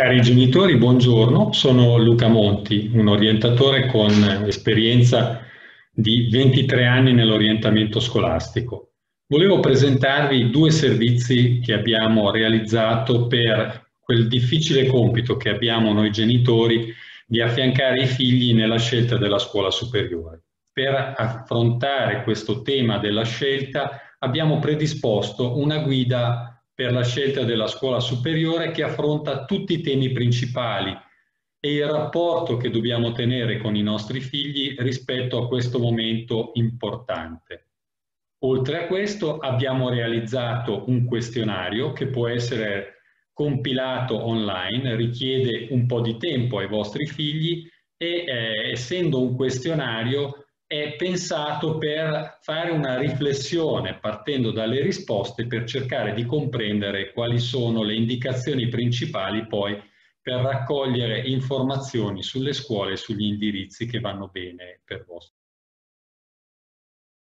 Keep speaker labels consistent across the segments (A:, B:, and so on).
A: Cari genitori, buongiorno. Sono Luca Monti, un orientatore con esperienza di 23 anni nell'orientamento scolastico. Volevo presentarvi due servizi che abbiamo realizzato per quel difficile compito che abbiamo noi genitori di affiancare i figli nella scelta della scuola superiore. Per affrontare questo tema della scelta abbiamo predisposto una guida per la scelta della scuola superiore che affronta tutti i temi principali e il rapporto che dobbiamo tenere con i nostri figli rispetto a questo momento importante. Oltre a questo abbiamo realizzato un questionario che può essere compilato online, richiede un po' di tempo ai vostri figli e eh, essendo un questionario è pensato per fare una riflessione partendo dalle risposte per cercare di comprendere quali sono le indicazioni principali poi per raccogliere informazioni sulle scuole e sugli indirizzi che vanno bene per voi.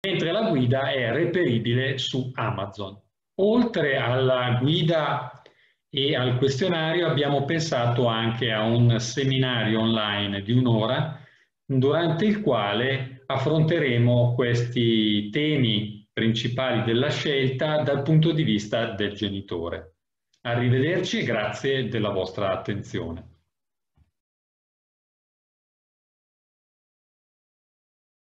A: Mentre la guida è reperibile su Amazon. Oltre alla guida e al questionario abbiamo pensato anche a un seminario online di un'ora durante il quale affronteremo questi temi principali della scelta dal punto di vista del genitore. Arrivederci e grazie della vostra attenzione.